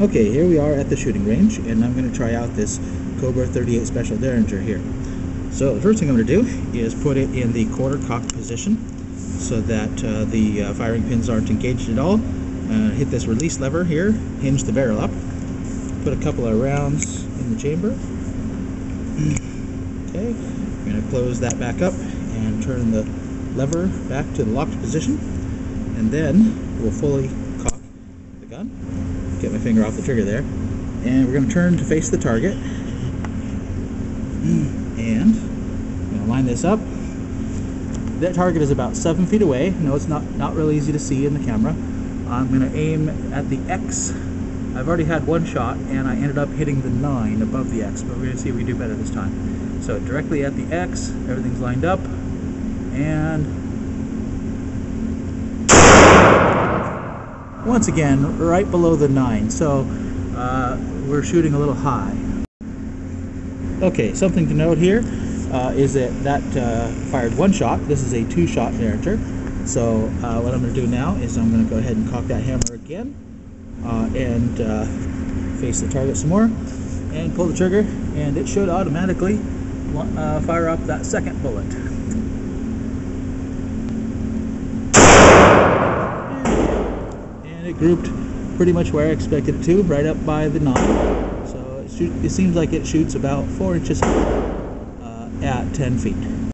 Okay, here we are at the shooting range, and I'm going to try out this Cobra 38 Special Derringer here. So the first thing I'm going to do is put it in the quarter cock position so that uh, the uh, firing pins aren't engaged at all. Uh, hit this release lever here, hinge the barrel up, put a couple of rounds in the chamber. Okay, I'm going to close that back up and turn the lever back to the locked position, and then we'll fully cock the gun. Get my finger off the trigger there, and we're going to turn to face the target, and I'm going to line this up. That target is about seven feet away. No, it's not not really easy to see in the camera. I'm going to aim at the X. I've already had one shot, and I ended up hitting the 9 above the X, but we're going to see if we do better this time. So directly at the X, everything's lined up, and once again, right below the 9, so uh, we're shooting a little high. Okay, something to note here uh, is that that uh, fired one shot. This is a two-shot Derringer. So uh, what I'm going to do now is I'm going to go ahead and cock that hammer again uh, and uh, face the target some more and pull the trigger and it should automatically fire up that second bullet. And it grouped pretty much where I expected it to, right up by the 9. So it, shoot, it seems like it shoots about 4 inches uh, at 10 feet.